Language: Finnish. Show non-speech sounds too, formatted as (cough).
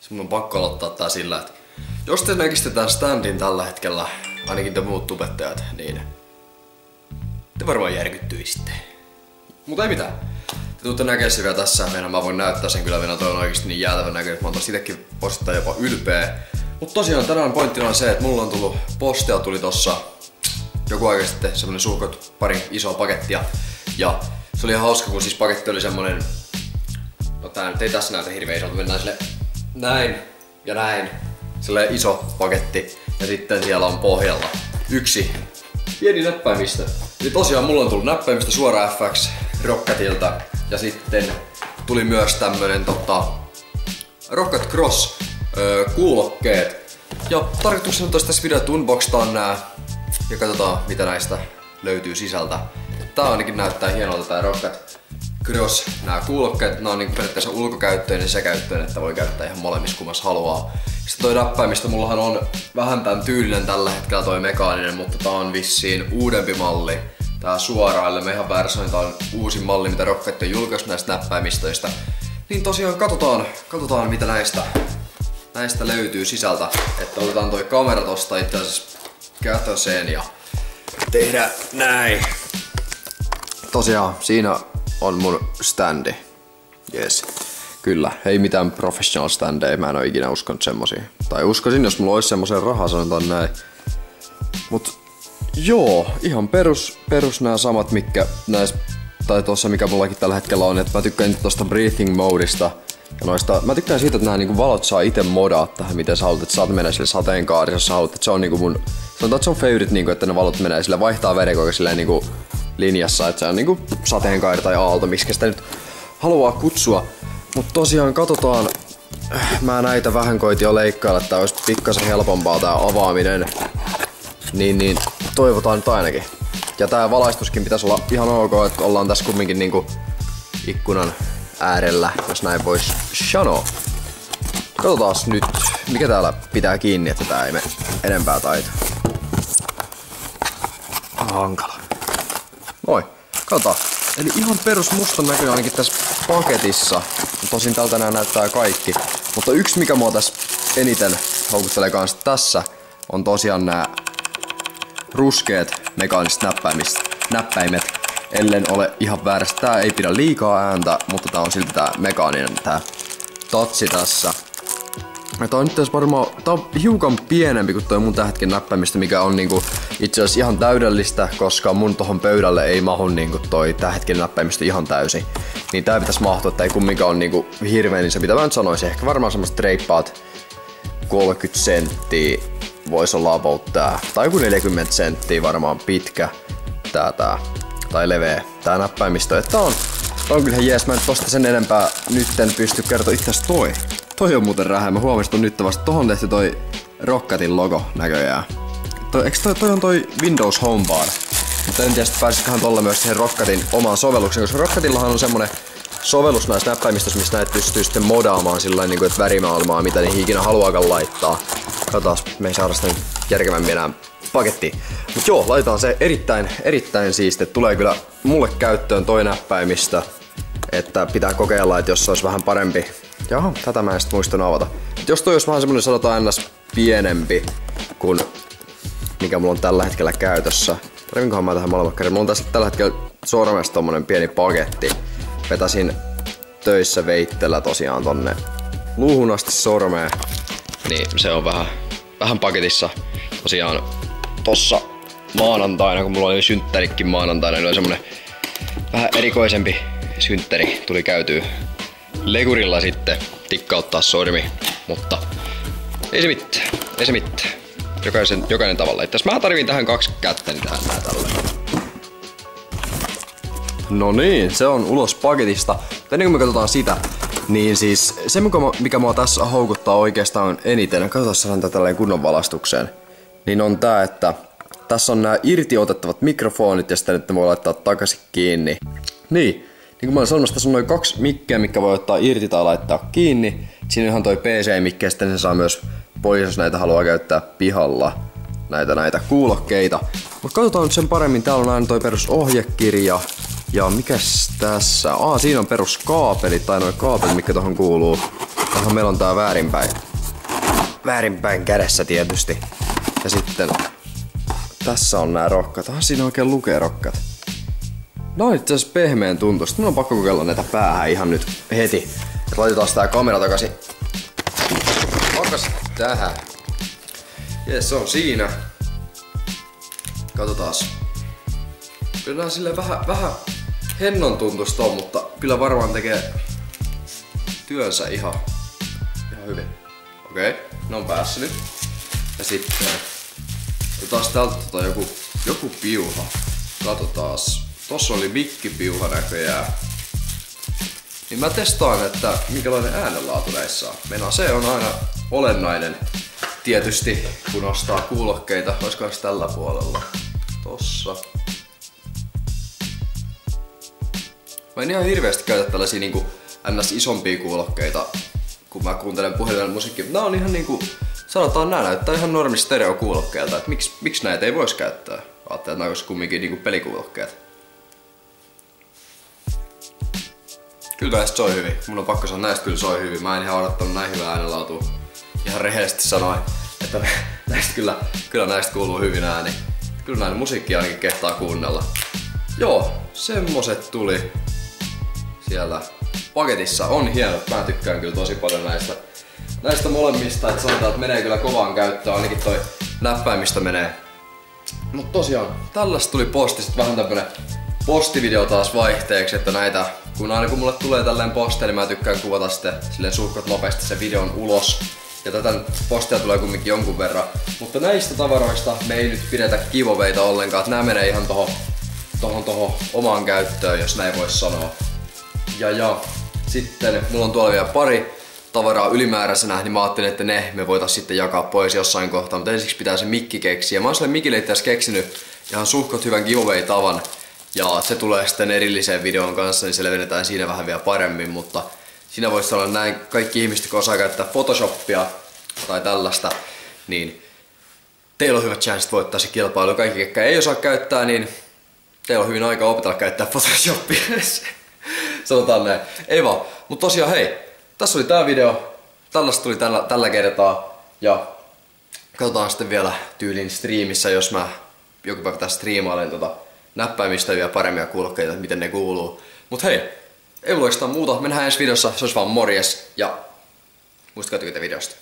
Siis mun on pakko aloittaa tää sillä, että jos te näkisitte tän standin tällä hetkellä, ainakin te muut tubettajat, niin te varmaan järkyttyisitte. Mutta ei mitään. Te tuutte näkemään se vielä tässä. Meidän mä voin näyttää sen kyllä vielä, toi on oikeesti niin jäätävän näköinen, että mä oon itsekin osittain jopa ylpeä. Mutta tosiaan tänään pointtina on se, että mulla on tullut postia tuli tossa joku aika sitten semmonen suhkot pari isoa pakettia. Ja se oli ihan hauska, kun siis paketti oli semmonen... No tää nyt ei tässä näytä hirveän isolta, mennään sille näin ja näin. Sille iso paketti. Ja sitten siellä on pohjalla yksi pieni näppäimistö. Eli tosiaan mulla on tullut näppäimistö suoraan FX Rockatilta. Ja sitten tuli myös tämmönen tota, Rocket Cross öö, kuulokkeet. Ja tarkoituksena on tässä videossa unboxtaa nää ja katsotaan mitä näistä löytyy sisältä. Tää ainakin näyttää hienolta tää Rocket Cross. Nää kuulokkeet, nää on niinku periaatteessa ulkokäyttöinen ja sisäkäyttöinen, että voi käyttää ihan molemmissa kummassa haluaa. Sitten toi näppäimistö, mullahan on vähän tän tyylinen tällä hetkellä toi mekaaninen, mutta tää on vissiin uudempi malli. Tää suoraan, me ihan väärässä, tää on uusi malli, mitä Rocket on julkaissut näistä näppäimistöistä. Niin tosiaan katsotaan, katsotaan mitä näistä, näistä löytyy sisältä. Että otetaan toi kamera tosta itse asiassa ja tehdään näin. Tosiaan, siinä on mun standi. Yes. Kyllä, ei mitään professional standeja, mä en oo ikinä uskonut semmosia. Tai uskoisin, jos mulla olisi semmoisen rahaa, sanotaan näin. Mut joo, ihan perus, perus nämä samat, mikä näis, tai tossa mikä mullakin tällä hetkellä on, että mä tykkään tosta breathing modista. Ja noista, mä tykkään siitä, että nämä niinku valot saa itse modaa tähän, miten sä haluat, että saat mennä sille sateenkaarissa, sä haluat, että se on niinku mun, sanotaan, että se on favorite, niinku, että ne valot menee sille, vaihtaa verikoika silleen niinku linjassa, että se on niinku sateenkaari tai aalto, miksi sitä nyt haluaa kutsua. Mutta tosiaan katsotaan, mä näitä vähän koitin jo leikkailla, että olisi pikkasen helpompaa tää avaaminen. Niin, niin toivotaan nyt ainakin. Ja tää valaistuskin pitäisi olla ihan ok, että ollaan tässä kumminkin niinku ikkunan äärellä, jos näin vois sanoa. Katsotaan nyt, mikä täällä pitää kiinni, että tää ei mene enempää taita. Hankala. Katsotaan. Eli ihan perus mustan näköinen ainakin tässä paketissa. Tosin tältä nää näyttää kaikki. Mutta yksi mikä mua tässä eniten houkuttelee kanssa tässä on tosiaan nämä ruskeat mekaaniset näppäimet. Ellen ole ihan väärässä. Tää ei pidä liikaa ääntä, mutta tää on silti tää mekaaninen tää tatsi tässä. Tää on nyt tässä varmaan, tää on hiukan pienempi kuin toi mun tähänkin näppäimistä, mikä on niinku itse asiassa ihan täydellistä, koska mun tohon pöydälle ei mahu niinku toi tähänkin näppäimistö ihan täysin. Niin tää pitäisi mahtua, että ei kumminkaan on niinku hirveän, niin se mitä mä nyt sanoisin, ehkä varmaan semmoista reippaat 30 senttiä voisi olla about tää. Tai joku 40 senttiä varmaan pitkä tää tää. Tai leveä tää näppäimistö. Että on, on kyllä jees. Mä en tosta sen enempää nyt en pysty kertoa itse toi. Toi on muuten rähä. Mä huomasin nyt vasta. Tohon tehty toi Rockatin logo näköjään. Toi, eikö toi, toi on toi Windows Homebar? Mutta en tiedä, pääsisiköhän tolla myös siihen Rockatin omaan sovellukseen, koska Rockatillahan on semmonen sovellus näistä näppäimistössä, mistä näitä pystyy sitten modaamaan sillä niin että värimaailmaa, mitä niihin ikinä haluaakaan laittaa. Katsotaan, me ei saada sitä järkevämmin enää pakettiin. Mut joo, laitetaan se erittäin, erittäin siisti. Tulee kyllä mulle käyttöön toi näppäimistä, että pitää kokeilla, että jos se olisi vähän parempi. Jaha, tätä mä en sitten muistanut avata. Jos toi olisi vähän semmonen sanotaan ns pienempi kuin mikä mulla on tällä hetkellä käytössä. Tarvinkohan mä tähän malvakkariin? Mulla on tässä tällä hetkellä sormesta tommonen pieni paketti. Vetäsin töissä veittellä tosiaan tonne luuhun asti sormeen. Niin se on vähän, vähän paketissa. Tosiaan tossa maanantaina, kun mulla oli synttärikin maanantaina, niin oli semmonen vähän erikoisempi synttäri. Tuli käytyy legurilla sitten tikkauttaa sormi, mutta ei se mitään, ei se mitään. Jokaisen, jokainen tavalla. Itse mä tarvin tähän kaksi kättä, niin tähän nää tällä. No niin, se on ulos paketista. Ennen kuin me katsotaan sitä, niin siis se mikä, mikä mua tässä houkuttaa oikeastaan eniten, katsotaan tätä tälleen kunnon valastukseen, niin on tää, että tässä on nämä irtiotettavat mikrofonit ja sitten että voi laittaa takaisin kiinni. Niin, niin kuin mä sanomassa, tässä on noin kaksi mikkeä, mikä voi ottaa irti tai laittaa kiinni. Siinä on toi PC-mikki ja sitten se saa myös pois, jos näitä haluaa käyttää pihalla. Näitä näitä kuulokkeita. Mutta katsotaan nyt sen paremmin. Täällä on aina toi perusohjekirja. Ja mikäs tässä? Aa, siinä on peruskaapeli tai noin kaapelit, mikä tohon kuuluu. rokkahan meillä on tää väärinpäin. Väärinpäin kädessä tietysti. Ja sitten tässä on nää rokkat. Ah, siinä oikein lukee rokkat. No on itse asiassa pehmeän tuntuista. Mun on pakko kokeilla näitä päähän ihan nyt heti. Et laitetaan tää kamera takaisin. Takas tähän. Jes, se on siinä. Katsotaas. Kyllä nää sille vähän, vähän hennon tuntusta on, mutta kyllä varmaan tekee työnsä ihan, ihan hyvin. Okei, okay, ne on päässä nyt. Ja sitten taas täältä tota joku, joku piuha. Katsotaas. Tossa oli mikkipiuha näköjään. Niin mä testaan, että minkälainen äänenlaatu näissä on. Mena se on aina olennainen tietysti, kun ostaa kuulokkeita. Olisiko tällä puolella? Tossa. Mä en ihan hirveästi käytä tällaisia niinku ns. isompia kuulokkeita, kun mä kuuntelen puhelimen musiikkia. Nää on ihan niinku, sanotaan nää näyttää ihan normi stereokuulokkeelta, että miksi, miksi näitä ei voisi käyttää? Ajattelin, että nää olisi kumminkin niinku pelikuulokkeet. Kyllä näistä soi hyvin. Mun on pakko sanoa, näistä kyllä soi hyvin. Mä en ihan odottanut näin hyvää äänenlaatua. Ihan rehellisesti sanoin, että (laughs) näistä kyllä, kyllä näistä kuuluu hyvin ääni. Kyllä näin musiikkia ainakin kehtaa kuunnella. Joo, semmoset tuli siellä paketissa. On hieno, mä tykkään kyllä tosi paljon näistä, näistä molemmista. Että sanotaan, että menee kyllä kovaan käyttöön, ainakin toi näppäimistä menee. Mutta tosiaan, tällaista tuli posti, sitten vähän tämmönen postivideo taas vaihteeksi, että näitä, kun aina kun mulle tulee tälleen posti, niin mä tykkään kuvata sitten silleen suhkot nopeasti sen videon ulos. Ja tätä postia tulee kumminkin jonkun verran. Mutta näistä tavaroista me ei nyt pidetä kivoveita ollenkaan, nämä menee ihan tohon, tohon, tohon omaan käyttöön, jos näin voisi sanoa. Ja ja, sitten mulla on tuolla vielä pari tavaraa ylimääräisenä, niin mä ajattelin, että ne me voitais sitten jakaa pois jossain kohtaa, mutta ensiksi pitää se mikki keksiä. Mä oon sille mikille itse keksinyt ihan suhkot hyvän giveaway-tavan, ja se tulee sitten erilliseen videon kanssa, niin se levennetään siinä vähän vielä paremmin, mutta siinä voisi olla näin, kaikki ihmiset, kun osaa käyttää Photoshopia tai tällaista, niin teillä on hyvät chanssit voittaa se kilpailu. Kaikki, ketkä ei osaa käyttää, niin teillä on hyvin aika opetella käyttää Photoshopia. (laughs) Sanotaan näin. Ei vaan. Mutta tosiaan hei, tässä oli tää video. Tällaista tuli tällä, tällä kertaa. Ja katsotaan sitten vielä tyylin striimissä, jos mä joku päivä tässä striimailen tota näppäimistä vielä paremmia kuulokkeita, miten ne kuuluu. Mut hei, ei mulla muuta. Mennään ensi videossa. Se olisi vaan morjes. Ja muistakaa tykätä videosta.